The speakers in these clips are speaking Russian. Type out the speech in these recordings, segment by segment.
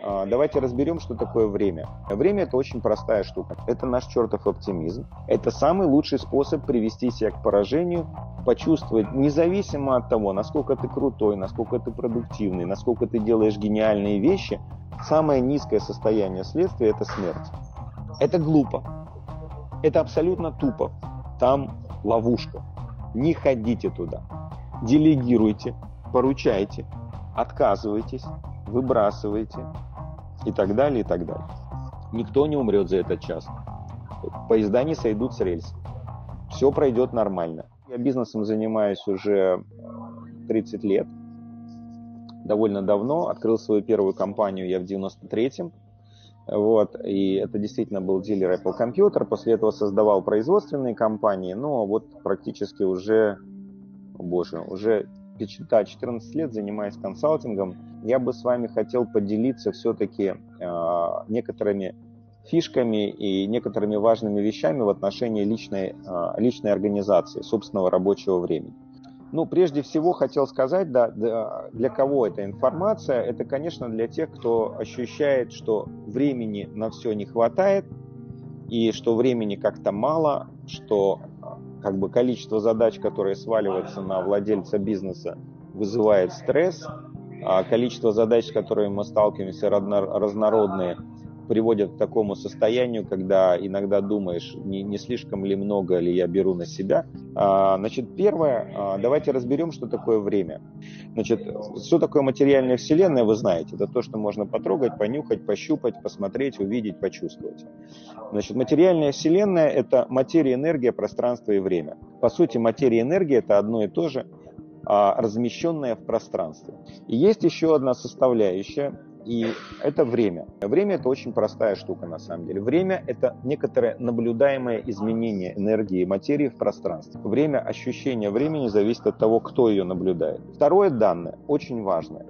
А, давайте разберем, что такое время. Время – это очень простая штука. Это наш чертов оптимизм. Это самый лучший способ привести себя к поражению, почувствовать, независимо от того, насколько ты крутой, насколько ты продуктивный, насколько ты делаешь гениальные вещи, самое низкое состояние следствия – это смерть. Это глупо. Это абсолютно тупо. Там ловушка. Не ходите туда. Делегируйте, поручайте, отказывайтесь, выбрасывайте и так далее, и так далее. Никто не умрет за этот час. Поезда не сойдут с рельс. Все пройдет нормально. Я бизнесом занимаюсь уже 30 лет. Довольно давно. Открыл свою первую компанию я в 93-м. Вот, и это действительно был дилер Apple Computer. После этого создавал производственные компании, но вот практически уже, боже, уже да, 14 лет занимаюсь консалтингом. Я бы с вами хотел поделиться все-таки э, некоторыми фишками и некоторыми важными вещами в отношении личной, э, личной организации, собственного рабочего времени. Ну, прежде всего хотел сказать, да, для кого эта информация, это, конечно, для тех, кто ощущает, что времени на все не хватает, и что времени как-то мало, что как бы количество задач, которые сваливаются на владельца бизнеса, вызывает стресс, количество задач, с которыми мы сталкиваемся, разнородные, приводят к такому состоянию, когда иногда думаешь, не, не слишком ли много ли я беру на себя. А, значит, первое, а, давайте разберем, что такое время. Значит, что такое материальная вселенная, вы знаете. Это то, что можно потрогать, понюхать, пощупать, посмотреть, увидеть, почувствовать. Значит, материальная вселенная – это материя, энергия, пространство и время. По сути, материя и энергия – это одно и то же, а, размещенное в пространстве. И есть еще одна составляющая, и это время. Время это очень простая штука на самом деле. Время это некоторое наблюдаемое изменение энергии и материи в пространстве. Время, ощущение времени зависит от того, кто ее наблюдает. Второе данное, очень важное.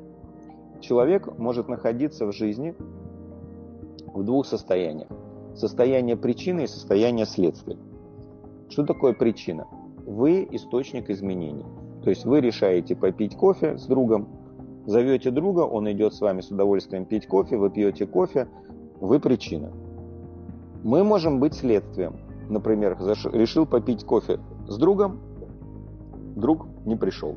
Человек может находиться в жизни в двух состояниях. Состояние причины и состояние следствия. Что такое причина? Вы источник изменений. То есть вы решаете попить кофе с другом, Зовете друга, он идет с вами с удовольствием пить кофе, вы пьете кофе, вы причина. Мы можем быть следствием. Например, решил попить кофе с другом, друг не пришел.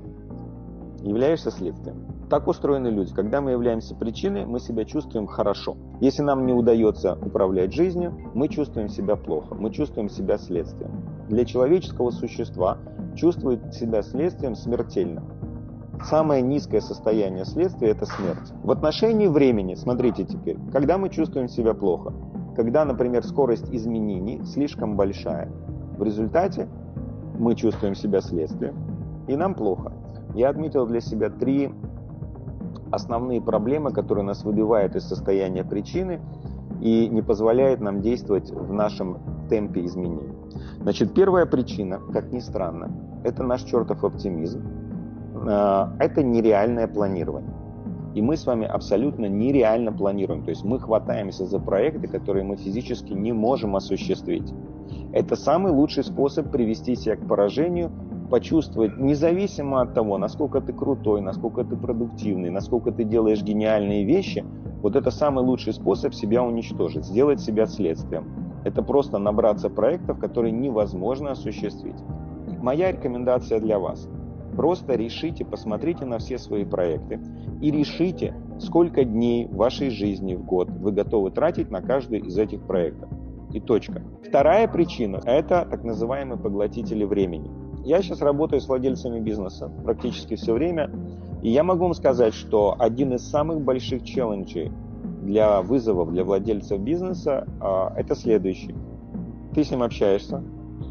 Являешься следствием. Так устроены люди. Когда мы являемся причиной, мы себя чувствуем хорошо. Если нам не удается управлять жизнью, мы чувствуем себя плохо, мы чувствуем себя следствием. Для человеческого существа чувствовать себя следствием смертельно. Самое низкое состояние следствия – это смерть. В отношении времени, смотрите теперь, когда мы чувствуем себя плохо, когда, например, скорость изменений слишком большая, в результате мы чувствуем себя следствием, и нам плохо. Я отметил для себя три основные проблемы, которые нас выбивают из состояния причины и не позволяют нам действовать в нашем темпе изменений. Значит, первая причина, как ни странно, это наш чертов оптимизм, Э, это нереальное планирование. И мы с вами абсолютно нереально планируем. То есть мы хватаемся за проекты, которые мы физически не можем осуществить. Это самый лучший способ привести себя к поражению, почувствовать, независимо от того, насколько ты крутой, насколько ты продуктивный, насколько ты делаешь гениальные вещи, вот это самый лучший способ себя уничтожить, сделать себя следствием. Это просто набраться проектов, которые невозможно осуществить. Моя рекомендация для вас – Просто решите, посмотрите на все свои проекты и решите, сколько дней вашей жизни в год вы готовы тратить на каждый из этих проектов. И точка. Вторая причина – это так называемые поглотители времени. Я сейчас работаю с владельцами бизнеса практически все время, и я могу вам сказать, что один из самых больших челленджей для вызовов для владельцев бизнеса – это следующий. Ты с ним общаешься,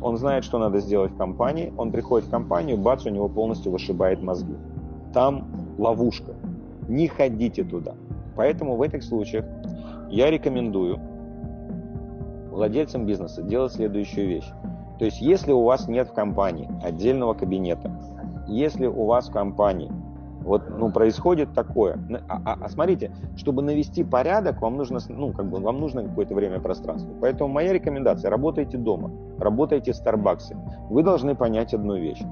он знает, что надо сделать в компании, он приходит в компанию, бац, у него полностью вышибает мозги. Там ловушка. Не ходите туда. Поэтому в этих случаях я рекомендую владельцам бизнеса делать следующую вещь. То есть, если у вас нет в компании отдельного кабинета, если у вас в компании вот, ну, происходит такое. А, а, а смотрите, чтобы навести порядок, вам нужно, ну, как бы, вам нужно какое-то время пространство. Поэтому моя рекомендация, работайте дома, работайте в Старбаксе. Вы должны понять одну вещь.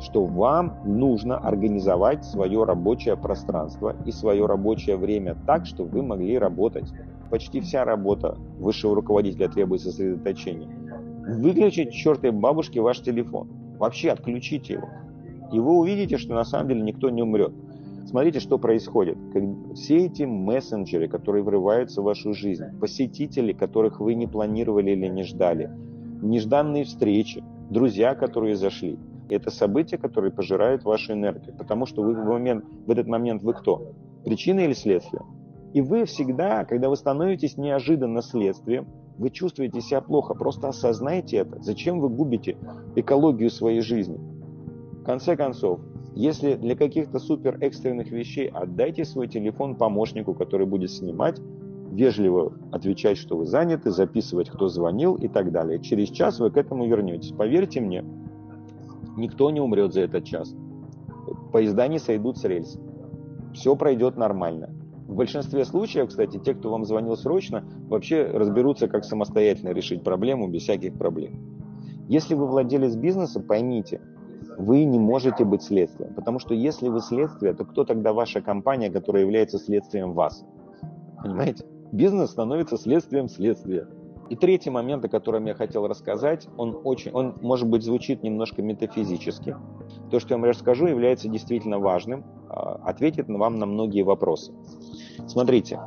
что вам нужно организовать свое рабочее пространство и свое рабочее время так, чтобы вы могли работать. Почти вся работа высшего руководителя требует сосредоточения. Выключить чертой бабушке ваш телефон. Вообще отключите его. И вы увидите, что на самом деле никто не умрет. Смотрите, что происходит. Все эти мессенджеры, которые врываются в вашу жизнь, посетители, которых вы не планировали или не ждали, нежданные встречи, друзья, которые зашли, это события, которые пожирают вашу энергию. Потому что вы в, момент, в этот момент вы кто? Причина или следствие? И вы всегда, когда вы становитесь неожиданно следствием, вы чувствуете себя плохо. Просто осознайте это. Зачем вы губите экологию своей жизни? Конце концов, если для каких-то супер экстренных вещей отдайте свой телефон помощнику, который будет снимать, вежливо отвечать, что вы заняты, записывать, кто звонил и так далее. Через час вы к этому вернетесь. Поверьте мне, никто не умрет за этот час. Поезда не сойдут с рельс. Все пройдет нормально. В большинстве случаев, кстати, те, кто вам звонил срочно, вообще разберутся, как самостоятельно решить проблему без всяких проблем. Если вы владелец бизнеса, поймите, вы не можете быть следствием. Потому что если вы следствие, то кто тогда ваша компания, которая является следствием вас? Понимаете? Бизнес становится следствием следствия. И третий момент, о котором я хотел рассказать, он очень, он, может быть, звучит немножко метафизически. То, что я вам расскажу, является действительно важным, а, ответит вам на многие вопросы. Смотрите,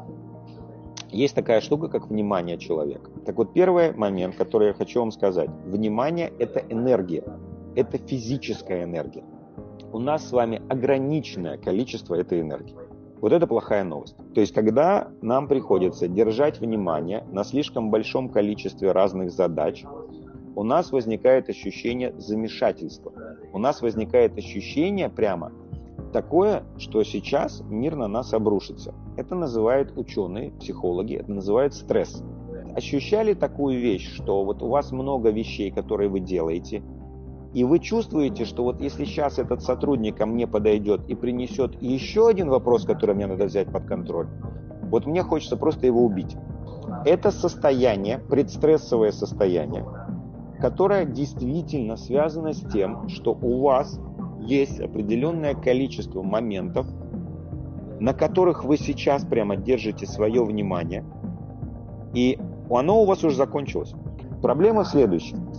есть такая штука, как внимание человека. Так вот, первый момент, который я хочу вам сказать. Внимание – это энергия это физическая энергия. У нас с вами ограниченное количество этой энергии. Вот это плохая новость. То есть, когда нам приходится держать внимание на слишком большом количестве разных задач, у нас возникает ощущение замешательства. У нас возникает ощущение прямо такое, что сейчас мир на нас обрушится. Это называют ученые, психологи, это называют стресс. Ощущали такую вещь, что вот у вас много вещей, которые вы делаете, и вы чувствуете, что вот если сейчас этот сотрудник ко мне подойдет и принесет еще один вопрос, который мне надо взять под контроль, вот мне хочется просто его убить. Это состояние, предстрессовое состояние, которое действительно связано с тем, что у вас есть определенное количество моментов, на которых вы сейчас прямо держите свое внимание, и оно у вас уже закончилось. Проблема в следующем.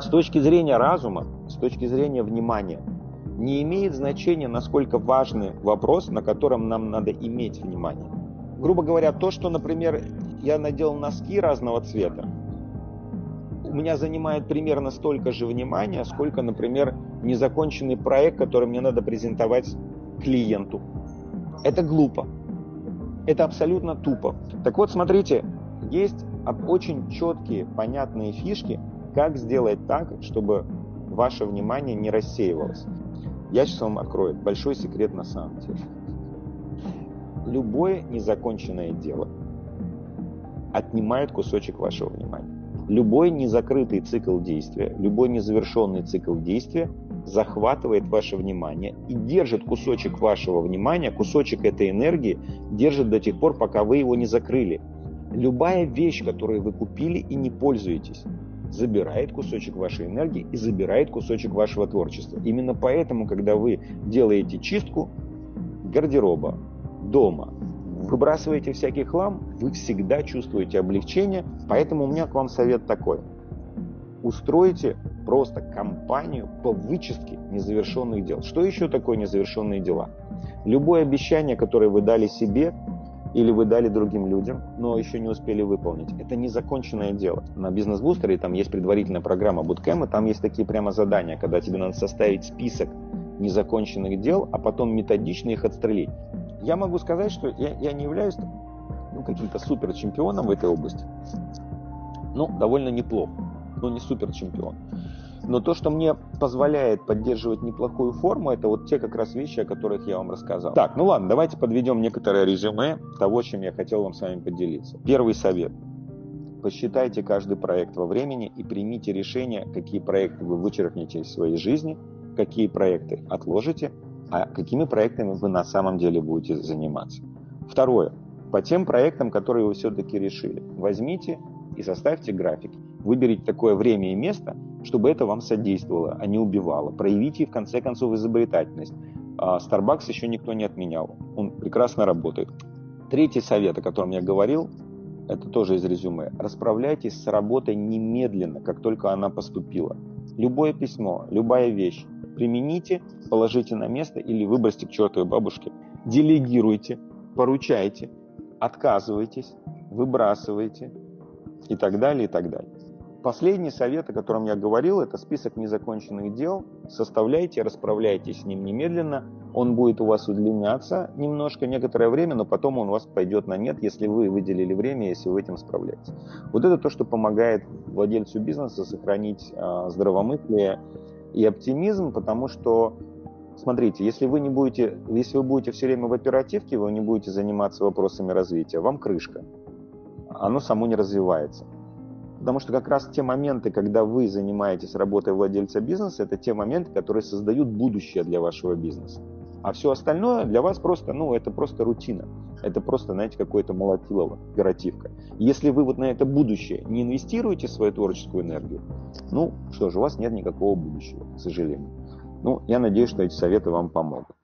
С точки зрения разума, с точки зрения внимания, не имеет значения, насколько важный вопрос, на котором нам надо иметь внимание. Грубо говоря, то, что, например, я надел носки разного цвета, у меня занимает примерно столько же внимания, сколько, например, незаконченный проект, который мне надо презентовать клиенту. Это глупо. Это абсолютно тупо. Так вот, смотрите, есть очень четкие, понятные фишки, как сделать так, чтобы ваше внимание не рассеивалось? Я сейчас вам открою большой секрет на самом деле. Любое незаконченное дело отнимает кусочек вашего внимания. Любой незакрытый цикл действия, любой незавершенный цикл действия захватывает ваше внимание и держит кусочек вашего внимания, кусочек этой энергии держит до тех пор, пока вы его не закрыли. Любая вещь, которую вы купили и не пользуетесь, забирает кусочек вашей энергии и забирает кусочек вашего творчества. Именно поэтому, когда вы делаете чистку гардероба, дома, выбрасываете всякий хлам, вы всегда чувствуете облегчение. Поэтому у меня к вам совет такой. Устройте просто компанию по вычистке незавершенных дел. Что еще такое незавершенные дела? Любое обещание, которое вы дали себе, или вы дали другим людям, но еще не успели выполнить. Это незаконченное дело. На бизнес-бустере там есть предварительная программа Bootcamp, там есть такие прямо задания, когда тебе надо составить список незаконченных дел, а потом методично их отстрелить. Я могу сказать, что я, я не являюсь ну, каким-то супер чемпионом в этой области. Ну, довольно неплохо, но не супер чемпион. Но то, что мне позволяет поддерживать неплохую форму, это вот те как раз вещи, о которых я вам рассказал. Так, ну ладно, давайте подведем некоторое резюме того, чем я хотел вам с вами поделиться. Первый совет. Посчитайте каждый проект во времени и примите решение, какие проекты вы вычеркнете из своей жизни, какие проекты отложите, а какими проектами вы на самом деле будете заниматься. Второе. По тем проектам, которые вы все-таки решили, возьмите и составьте график. Выберите такое время и место, чтобы это вам содействовало, а не убивало. Проявите, в конце концов, изобретательность. А Starbucks еще никто не отменял. Он прекрасно работает. Третий совет, о котором я говорил, это тоже из резюме. Расправляйтесь с работой немедленно, как только она поступила. Любое письмо, любая вещь примените, положите на место или выбросьте к чертовой бабушке. Делегируйте, поручайте, отказывайтесь, выбрасывайте и так далее, и так далее. Последний совет, о котором я говорил, это список незаконченных дел. Составляйте, расправляйтесь с ним немедленно. Он будет у вас удлиняться немножко, некоторое время, но потом он у вас пойдет на нет, если вы выделили время, если вы этим справляетесь. Вот это то, что помогает владельцу бизнеса сохранить э, здравомыслие и оптимизм, потому что Смотрите, если вы не будете, если вы будете все время в оперативке, вы не будете заниматься вопросами развития, вам крышка. Оно само не развивается. Потому что как раз те моменты, когда вы занимаетесь работой владельца бизнеса, это те моменты, которые создают будущее для вашего бизнеса. А все остальное для вас просто, ну, это просто рутина. Это просто, знаете, какое-то молотилово, оперативка. Если вы вот на это будущее не инвестируете свою творческую энергию, ну, что же, у вас нет никакого будущего, к сожалению. Ну, я надеюсь, что эти советы вам помогут.